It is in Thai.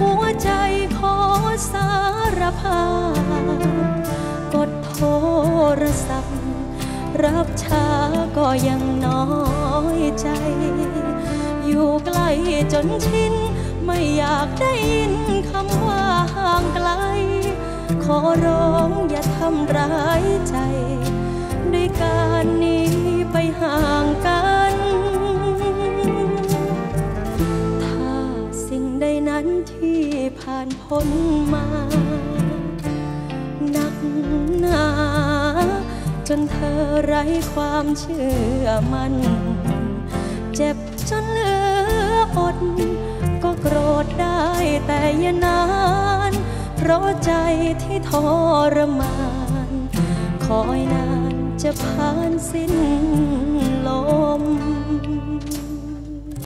หัวใจขอสารภาพกดโทรศัพท์ รับช้าก็ยังน้อยใจ อยู่ไกลจนชินไม่อยากได้ยินคำว่าห่างไกล ขอร้องอย่าทำร้าย ใดนั้นที่ผ่านพ้นมาหนักหนาจนเธอไร้ความเชื่อมัน เจ็บจนเหลืออด ก็โกรธได้แต่อย่านาน เพราะใจที่ทรมาน คอยนานจะผ่านสิ้น